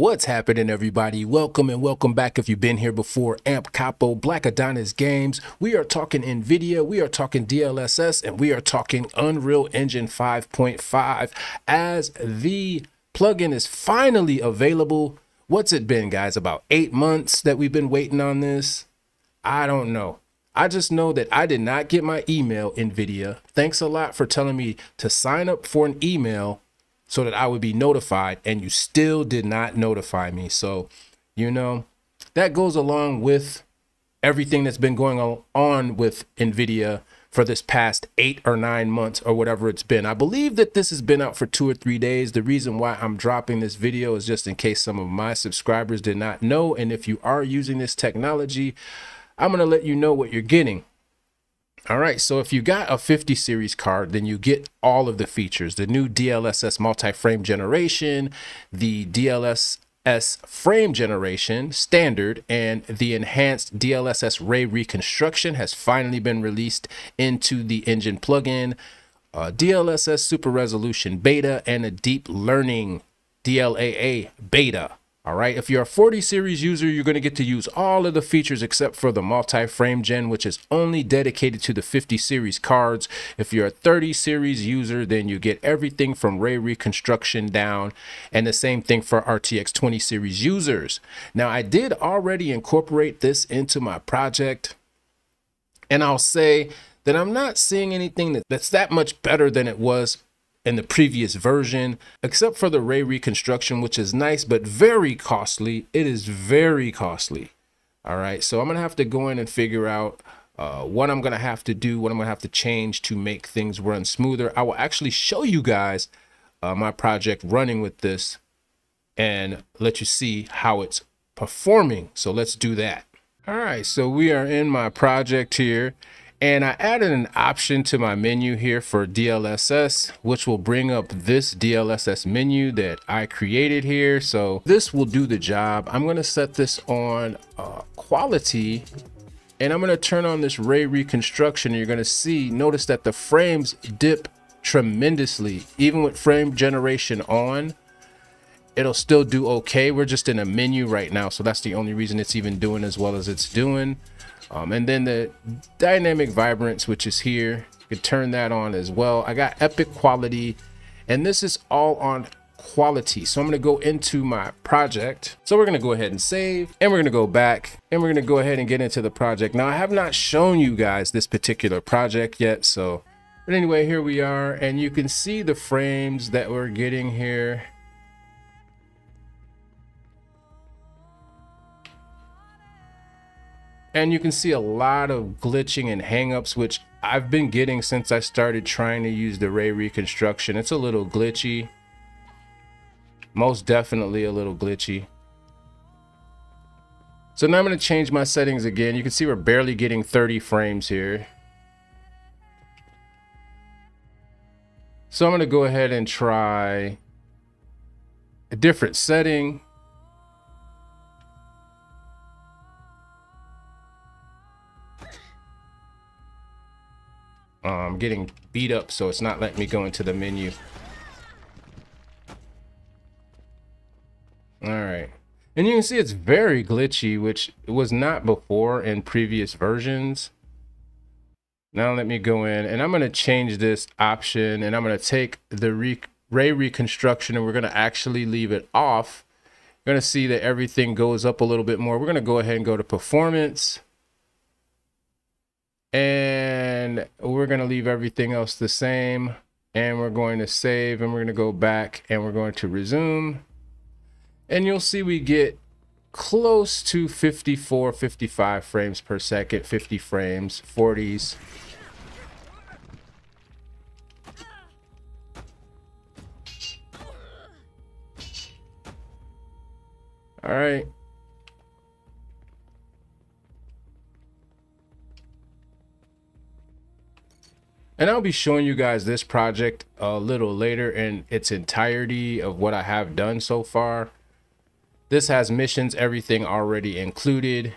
What's happening, everybody? Welcome and welcome back. If you've been here before, Amp Capo, Blaque Addonnis Games. We are talking NVIDIA, we are talking DLSS, and we are talking Unreal Engine 5.5 as the plugin is finally available. What's it been, guys? About eight months that we've been waiting on this? I don't know. I just know that I did not get my email, NVIDIA. Thanks a lot for telling me to sign up for an email so that I would be notified, and you still did not notify me. So, you know, that goes along with everything that's been going on with NVIDIA for this past eight or nine months or whatever it's been. I believe that this has been out for two or three days. The reason why I'm dropping this video is just in case some of my subscribers did not know. And if you are using this technology, I'm going to let you know what you're getting. All right, so if you got a 50 series card, then you get all of the features, the new DLSS multi-frame generation, the DLSS frame generation standard, and the enhanced DLSS ray reconstruction has finally been released into the engine plugin, uh, DLSS super resolution beta, and a deep learning DLAA beta. All right, if you're a 40 series user, you're going to get to use all of the features except for the multi-frame gen, which is only dedicated to the 50 series cards. If you're a 30 series user, then you get everything from ray reconstruction down and the same thing for RTX 20 series users. Now, I did already incorporate this into my project and I'll say that I'm not seeing anything that's that much better than it was in the previous version, except for the ray reconstruction, which is nice, but very costly. It is very costly. All right, so I'm gonna have to go in and figure out uh, what I'm gonna have to do, what I'm gonna have to change to make things run smoother. I will actually show you guys uh, my project running with this and let you see how it's performing. So let's do that. All right, so we are in my project here and I added an option to my menu here for DLSS, which will bring up this DLSS menu that I created here. So this will do the job. I'm gonna set this on uh, quality and I'm gonna turn on this ray reconstruction. You're gonna see, notice that the frames dip tremendously. Even with frame generation on, it'll still do okay. We're just in a menu right now. So that's the only reason it's even doing as well as it's doing. Um, and then the dynamic vibrance, which is here, you can turn that on as well. I got epic quality, and this is all on quality. So I'm going to go into my project. So we're going to go ahead and save and we're going to go back and we're going to go ahead and get into the project. Now I have not shown you guys this particular project yet. So, but anyway, here we are and you can see the frames that we're getting here. And you can see a lot of glitching and hangups, which I've been getting since I started trying to use the ray reconstruction. It's a little glitchy. Most definitely a little glitchy. So now I'm going to change my settings again. You can see we're barely getting 30 frames here. So I'm going to go ahead and try a different setting. Getting beat up, so it's not letting me go into the menu. All right. And you can see it's very glitchy, which was not before in previous versions. Now let me go in and I'm going to change this option and I'm going to take the re ray reconstruction and we're going to actually leave it off. You're going to see that everything goes up a little bit more. We're going to go ahead and go to performance and we're going to leave everything else the same. And we're going to save and we're going to go back and we're going to resume. And you'll see we get close to 54 55 frames per second 50 frames 40s all right And I'll be showing you guys this project a little later in its entirety of what I have done so far. This has missions, everything already included.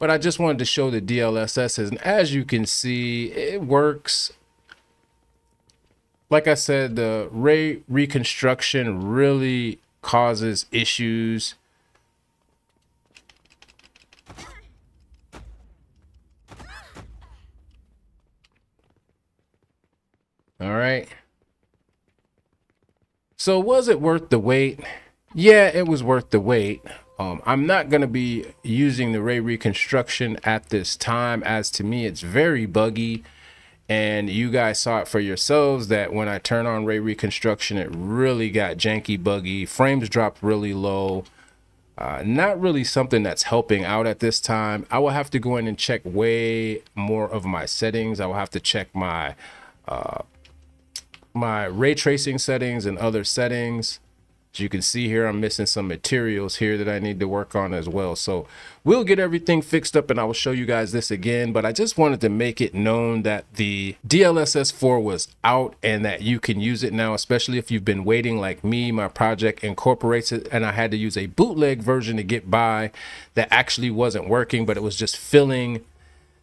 But I just wanted to show the DLSS and as you can see, it works. Like I said, the ray reconstruction really causes issues. All right. So was it worth the wait? Yeah, it was worth the wait. Um, I'm not going to be using the ray reconstruction at this time as to me it's very buggy and you guys saw it for yourselves that when I turn on ray reconstruction it really got janky buggy frames dropped really low uh, not really something that's helping out at this time I will have to go in and check way more of my settings I will have to check my uh, my ray tracing settings and other settings as you can see here, I'm missing some materials here that I need to work on as well. So we'll get everything fixed up and I will show you guys this again. But I just wanted to make it known that the DLSS 4 was out and that you can use it now, especially if you've been waiting like me. My project incorporates it and I had to use a bootleg version to get by that actually wasn't working, but it was just filling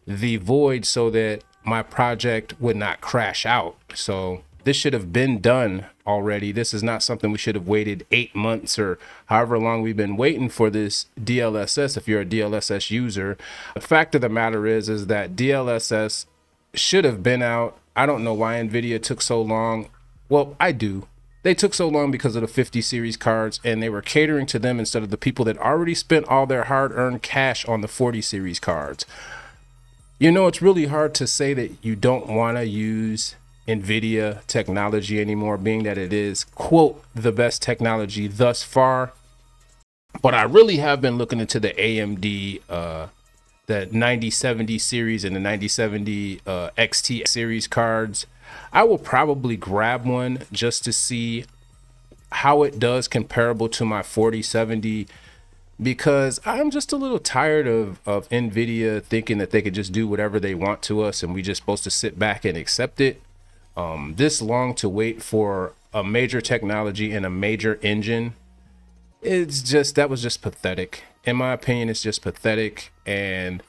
the void so that my project would not crash out. So this should have been done already. This is not something we should have waited eight months or however long we've been waiting for this DLSS. If you're a DLSS user, the fact of the matter is, is that DLSS should have been out. I don't know why NVIDIA took so long. Well, I do. They took so long because of the 50 series cards and they were catering to them instead of the people that already spent all their hard earned cash on the 40 series cards. You know, it's really hard to say that you don't want to use NVIDIA technology anymore, being that it is, quote, the best technology thus far. But I really have been looking into the AMD, uh, the 9070 series and the 9070 uh, XT series cards. I will probably grab one just to see how it does comparable to my 4070 because I'm just a little tired of, of NVIDIA thinking that they could just do whatever they want to us and we just supposed to sit back and accept it um, this long to wait for a major technology and a major engine it's just that was just pathetic in my opinion it's just pathetic and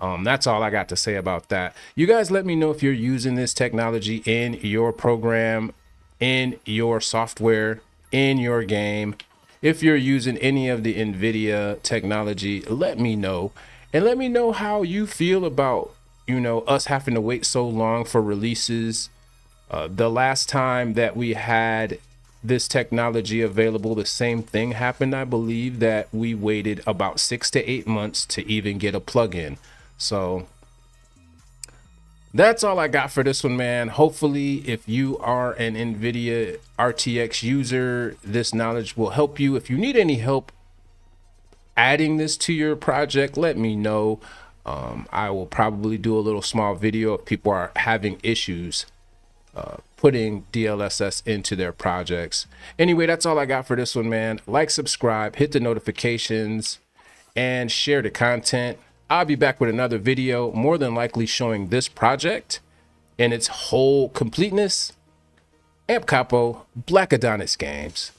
um, that's all I got to say about that. You guys let me know if you're using this technology in your program, in your software, in your game. If you're using any of the NVIDIA technology, let me know. And let me know how you feel about, you know, us having to wait so long for releases uh, the last time that we had this technology available, the same thing happened. I believe that we waited about six to eight months to even get a plugin. So that's all I got for this one, man. Hopefully, if you are an NVIDIA RTX user, this knowledge will help you. If you need any help adding this to your project, let me know. Um, I will probably do a little small video if people are having issues uh, putting DLSS into their projects. Anyway, that's all I got for this one, man. Like, subscribe, hit the notifications, and share the content. I'll be back with another video, more than likely showing this project in its whole completeness. Amp Capo, Blaque Addonnis Games.